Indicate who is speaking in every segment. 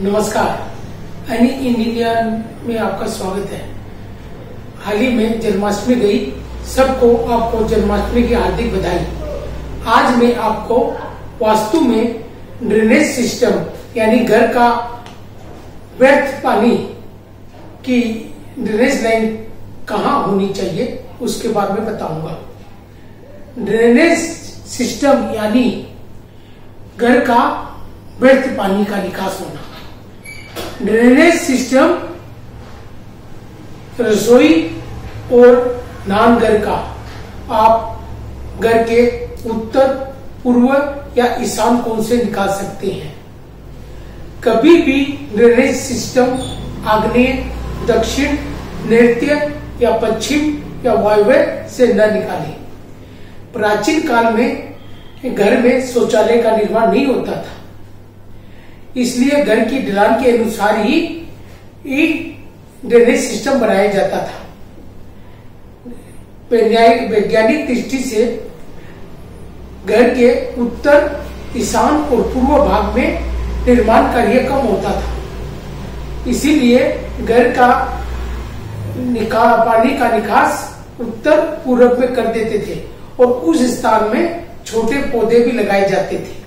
Speaker 1: नमस्कार। Any India में आपका स्वागत है। हाल ही में जन्माष्टमी गई, सबको आपको जन्माष्टमी की हार्दिक बधाई। आज मैं आपको वास्तु में ड्रेनेज सिस्टम, यानी घर का व्यर्थ पानी की ड्रेनेज लाइन कहाँ होनी चाहिए, उसके बारे में बताऊँगा। ड्रेनेज सिस्टम, यानी घर का व्यर्थ पानी का निकास होना। ड्रेनेज सिस्टम रसोई और नान घर का। आप घर के उत्तर, पूर्व या ईशान कोण से निकाल सकते हैं। कभी भी ड्रेनेज सिस्टम आग्नेय, दक्षिण, नृत्य या पश्चिम या वायव्य से न निकाले। प्राचीन काल में घर में शौचालय का निर्माण नहीं होता था। इसलिए घर की ढलान के अनुसार ही ड्रेनेज सिस्टम बनाया जाता था। वैज्ञानिक दृष्टि से घर के उत्तर, ईशान और पूर्व भाग में निर्माण कार्य कम होता था। इसीलिए घर का निका, पानी का निकास उत्तर पूर्व में कर देते थे और उस स्थान में छोटे पौधे भी लगाए जाते थे।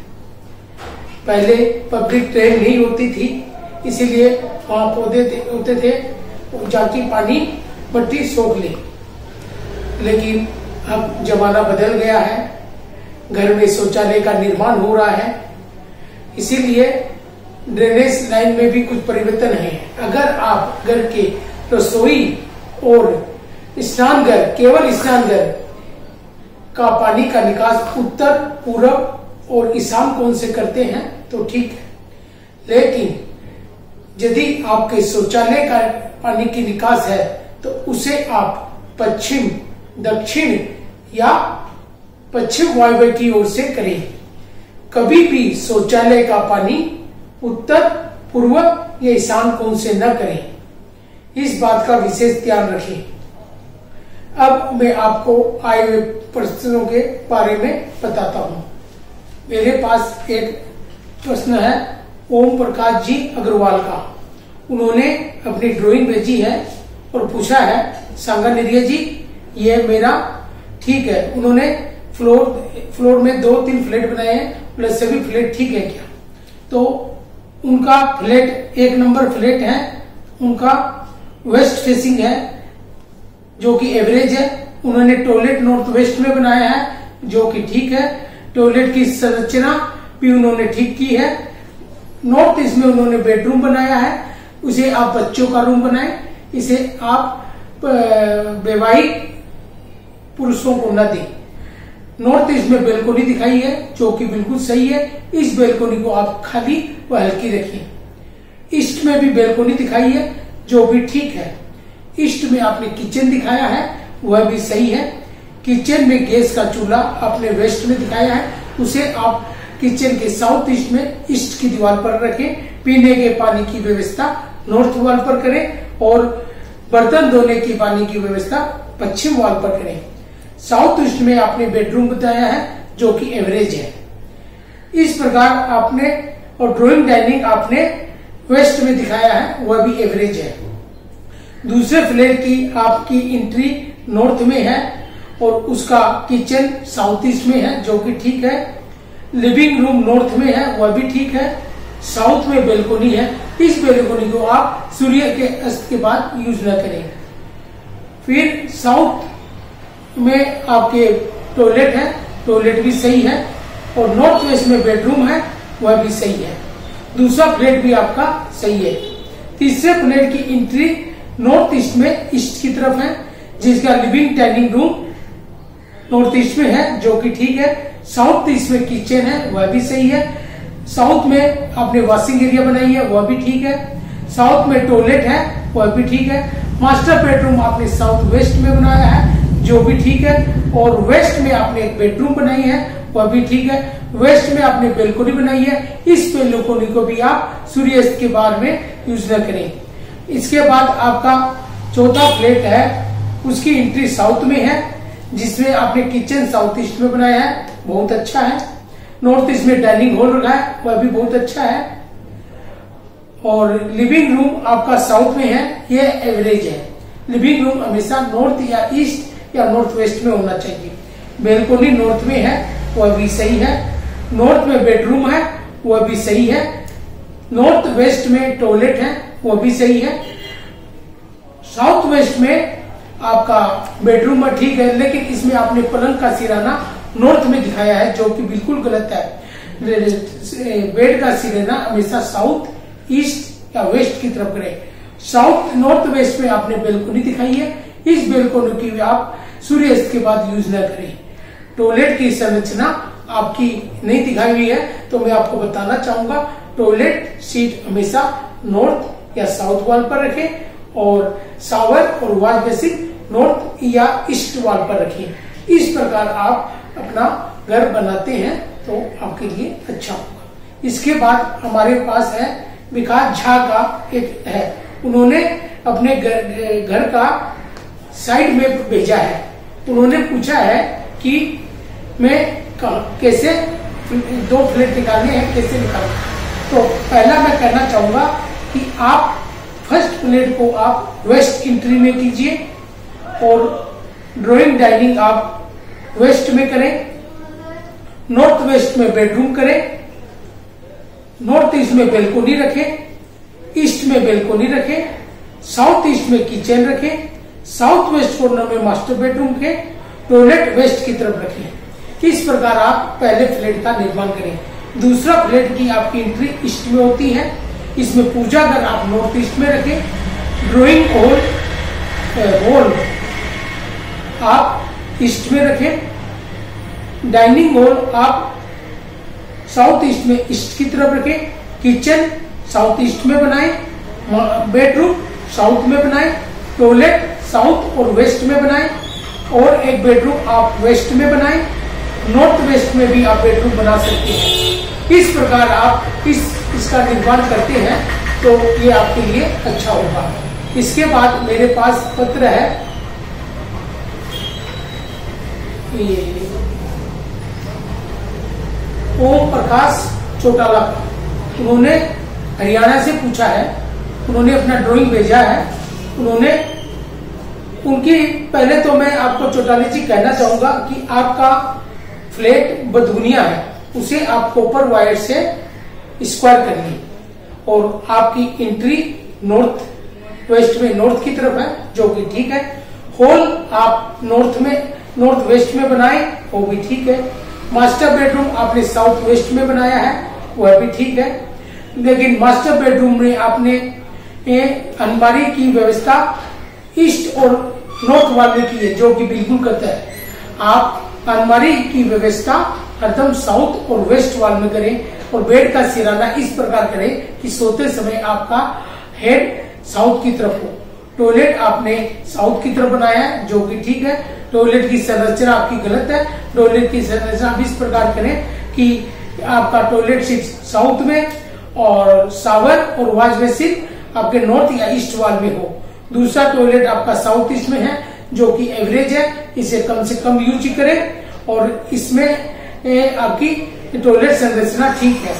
Speaker 1: पहले पब्लिक ट्रेन नहीं होती थी, इसीलिए वहाँ पौधे होते थे जाके पानी, मट्टी सोख ले। लेकिन अब जमाना बदल गया है, घर में शौचालय का निर्माण हो रहा है, इसीलिए ड्रेनेज लाइन में भी कुछ परिवर्तन है। अगर आप घर के रसोई और स्नान घर, केवल स्नान घर का पानी का निकास उत्तर पूर्व और ईशान कोण से करते हैं तो ठीक है। लेकिन यदि आपके शौचालय का पानी की निकास है तो उसे आप पश्चिम, दक्षिण या पश्चिम वायव्य की ओर से करें। कभी भी शौचालय का पानी उत्तर, पूर्व या ईशान कोण से न करें। इस बात का विशेष ध्यान रखें। अब मैं आपको आए हुए प्रश्नों के बारे में बताता हूँ। मेरे पास एक प्रश्न है, ओम प्रकाश जी अग्रवाल का। उन्होंने अपनी ड्राइंग भेजी है और पूछा है, सांगा निरिया जी, ये मेरा ठीक है। उन्होंने फ्लोर फ्लोर में दो तीन फ्लैट बनाए हैं प्लस सभी फ्लैट ठीक है क्या? तो उनका फ्लैट एक नंबर फ्लैट है, उनका वेस्ट फेसिंग है, जो कि एवरेज है। उन्होंने टॉयलेट नॉर्थ वेस्ट में बनाया है, जो कि ठीक है। टॉयलेट की संरचना भी उन्होंने ठीक की है। नॉर्थ ईस्ट में उन्होंने बेडरूम बनाया है। उसे आप बच्चों का रूम बनाए। इसे आप वैवाहिक पुरुषों को न दें। नॉर्थ ईस्ट में बेलकोनी दिखाई है, जो कि बिल्कुल सही है। इस बेलकोनी को आप खाली व हल्की रखिए ईस्ट में भी बेलकोनी दिखाई है, जो भी ठीक है। ईस्ट में आपने किचन दिखाया है, वह भी सही है। किचन में गैस का चूल्हा आपने वेस्ट में दिखाया है। उसे आप किचन के साउथ ईस्ट में, ईस्ट की दीवार पर रखें। पीने के पानी की व्यवस्था नॉर्थ वाल पर करें और बर्तन धोने की पानी की व्यवस्था पश्चिम वाल पर करें। साउथ ईस्ट में आपने बेडरूम बताया है, जो कि एवरेज है। इस प्रकार आपने और ड्राइंग डाइनिंग आपने वेस्ट में दिखाया है, वह भी एवरेज है। दूसरे फ्लैट की आपकी एंट्री नॉर्थ में है और उसका किचन साउथ ईस्ट में है, जो कि ठीक है। लिविंग रूम नॉर्थ में है, वह भी ठीक है। साउथ में बेलकोनी है। इस बेलकोनी को आप सूर्य के अस्त के बाद यूज़ न करें। फिर साउथ में आपके टॉयलेट है, टॉयलेट भी सही है और नॉर्थ वेस्ट में बेडरूम है, वह भी सही है। दूसरा फ्लैट भी आपका सही है। तीसरे फ्लैट की एंट्री नॉर्थ ईस्ट में ईस्ट की तरफ़ है, जिसका living dining room north east में है, जो कि ठीक है। साउथ ईस्ट में किचन है, वह भी सही है। साउथ में आपने वॉशिंग एरिया बनाई है, वह भी ठीक है। साउथ में टॉयलेट है, वह भी ठीक है। मास्टर बेडरूम आपने साउथ वेस्ट में बनाया है, जो भी ठीक है। और वेस्ट में आपने एक बेडरूम बनाई है, वह भी ठीक है। वेस्ट में आपने बेलकोनी बनाई है। इस बेलकोनी को भी आप सूर्यास्त के बाद में यूज़ न करें। इसके बाद आपका चौथा फ्लैट है, उसकी एंट्री साउथ में है। जिसमें आपने किचन साउथ ईस्ट में बनाया है, बहुत अच्छा है। नॉर्थ ईस्ट में डाइनिंग हॉल रखा है, वह भी बहुत अच्छा है। और लिविंग रूम आपका साउथ में है, ये एवरेज है। लिविंग रूम हमेशा नॉर्थ या ईस्ट या नॉर्थ वेस्ट में होना चाहिए। बेलकोनी नॉर्थ में है, वह भी सही है। नॉर्थ में बेडरूम है, वह भी सही है। नॉर्थ वेस्ट में टॉयलेट है, वह भी सही है। साउथ वेस्ट में आपका बेडरूम में ठीक है, लेकिन इसमें आपने पलंग का सिराना नॉर्थ में दिखाया है, जो कि बिल्कुल गलत है। बेड का सिराना हमेशा साउथ ईस्ट या वेस्ट की तरफ़ करे। साउथ नॉर्थ वेस्ट में आपने बेलकोनी दिखाई है। इस बेलकोनी की आप सूर्यास्त के बाद यूज़ न करें। टॉयलेट की संरचना आपकी नहीं दिखाई हुई है तो मैं आपको बताना चाहूँगा टॉयलेट सीट हमेशा नॉर्थ या साउथ वॉल पर रखें, और सावर और वॉश बेसिन नॉर्थ या ईस्ट वॉल पर रखिए। इस प्रकार आप अपना घर बनाते हैं तो आपके लिए अच्छा होगा। इसके बाद हमारे पास है विकास झा का एक है। उन्होंने अपने घर का साइड में भेजा है। उन्होंने पूछा है कि मैं कैसे दो फ्लैट निकालने हैं, कैसे निकाल तो पहला मैं कहना चाहूँगा कि आप फ़र्स्ट प्लेट को आप वेस्ट एंट्री में कीजिए। और ड्राइंग डाइनिंग आप वेस्ट में करें नॉर्थ वेस्ट में बेडरूम करें नॉर्थ ईस्ट में बेलकोनी रखें ईस्ट में बेलकोनी रखें साउथ ईस्ट में किचन रखें साउथ वेस्ट कॉर्नर में मास्टर बेडरूम के टॉयलेट वेस्ट की तरफ़ रखें। इस प्रकार आप पहले फ्लैट का निर्माण करें? दूसरा फ्लैट की आपकी एंट्री ईस्ट में होती है। इसमें पूजा घर आप नॉर्थ ईस्ट में रखें। ड्राइंग हॉल हॉल आप ईस्ट में रखें। डाइनिंग हॉल आप साउथ ईस्ट में ईस्ट की तरफ़ रखें। किचन साउथ ईस्ट में बनाएँ। बेडरूम साउथ में बनाएँ। टॉयलेट साउथ और वेस्ट में बनाएँ। और एक बेडरूम आप वेस्ट में बनाएँ। नॉर्थ वेस्ट में भी आप बेडरूम बना सकते हैं। इस प्रकार आप इस, इसका निर्माण करते हैं तो ये आपके लिए अच्छा होगा। इसके बाद मेरे पास पत्र है। ओम प्रकाश चौटाला। उन्होंने हरियाणा से पूछा है, उन्होंने अपना ड्राइंग भेजा है, उन्होंने उनकी, पहले तो मैं आपको चौटाली जी कहना चाहूँगा कि आपका फ्लैट बदुनिया है, उसे आप कॉपर वायर से स्क्वायर कर ली और आपकी एंट्री नॉर्थ वेस्ट में नॉर्थ की तरफ़ है, जो कि ठीक है। होल आप नॉर्थ में नॉर्थ वेस्ट में बनाए, वो भी ठीक है। मास्टर बेडरूम आपने साउथ वेस्ट में बनाया है, वह भी ठीक है। लेकिन मास्टर बेडरूम में आपने अलमारी की व्यवस्था ईस्ट और नॉर्थ वाले की है, जो कि बिल्कुल करता है। आप अलमारी की व्यवस्था हरदम साउथ और वेस्ट वाल में करें और बेड का सिराना इस प्रकार करें कि सोते समय आपका हेड साउथ की तरफ़ हो। टॉयलेट आपने साउथ की तरफ़ बनाया है, जो कि ठीक है। टॉयलेट की संरचना आपकी गलत है। टॉयलेट की संरचना आप इस प्रकार करें कि आपका टॉयलेट सीट साउथ में और सावर और वाश बेसिन आपके नॉर्थ या ईस्ट वाल में हो। दूसरा टॉयलेट आपका साउथ ईस्ट में है, जो कि एवरेज है। इसे कम से कम यूज़ करें और इसमें आपकी टॉयलेट संरचना ठीक है।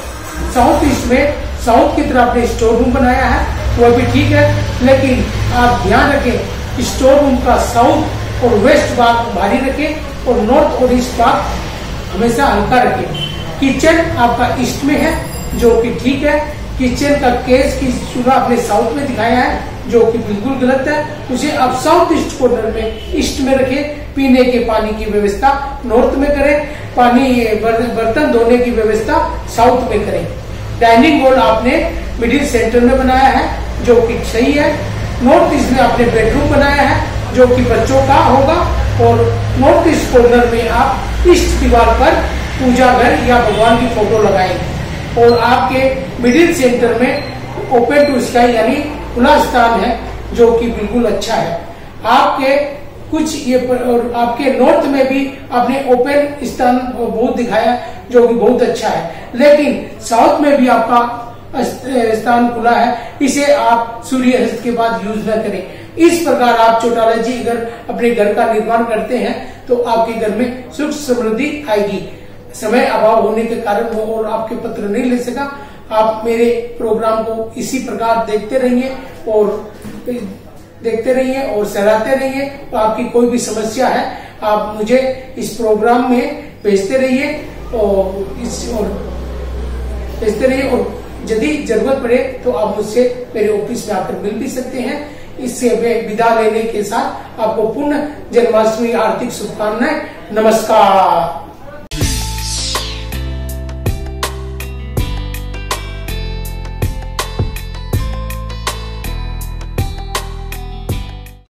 Speaker 1: साउथ ईस्ट में, साउथ की तरफ़ आपने स्टोर रूम बनाया है वह भी ठीक है। लेकिन आप ध्यान रखें स्टोर रूम का साउथ और वेस्ट भाग भारी रखें और नॉर्थ और ईस्ट भाग हमेशा हल्का रखें। किचन आपका ईस्ट में है, जो कि ठीक है। किचन का केस की चूल्हा आपने साउथ में दिखाया है, जो कि बिल्कुल गलत है। उसे आप साउथ ईस्ट कॉर्नर में, ईस्ट में रखें। पीने के पानी की व्यवस्था नॉर्थ में करें। पानी बर्तन धोने की व्यवस्था साउथ में करें। डाइनिंग हॉल आपने मिडिल सेंटर में बनाया है। जो कि सही है। नॉर्थ ईस्ट में आपने बेडरूम बनाया है जो कि बच्चों का होगा। और नॉर्थ ईस्ट कॉर्नर में आप ईस्ट दीवार पर पूजा घर या भगवान की फ़ोटो लगाएँगे। और आपके मिडिल सेंटर में ओपन टू स्काई यानी खुला स्थान है जो कि बिल्कुल अच्छा है। आपके कुछ ये पर, और आपके नॉर्थ में भी आपने ओपन स्थान बहुत दिखाया जो कि बहुत अच्छा है। लेकिन साउथ में भी आपका स्थान खुला है, इसे आप सूर्य अस्त के बाद यूज़ न करें। इस प्रकार आप चौटाला जी अगर अपने घर का निर्माण करते हैं तो आपके घर में सुख समृद्धि आएगी। समय अभाव होने के कारण वो और आपके पत्र नहीं ले सका। आप मेरे प्रोग्राम को इसी प्रकार देखते रहिए और देखते रहिए और सराहते रहिए। तो आपकी कोई भी समस्या है, आप मुझे इस प्रोग्राम में भेजते रहिए और इस और भेजते रहिए और यदि ज़रूरत पड़े तो आप मुझसे मेरे ऑफ़िस में आकर मिल भी सकते हैं। इससे विदा लेने के साथ आपको पुनः जन्माष्टमी आर्थिक शुभकामनाएँ। नमस्कार।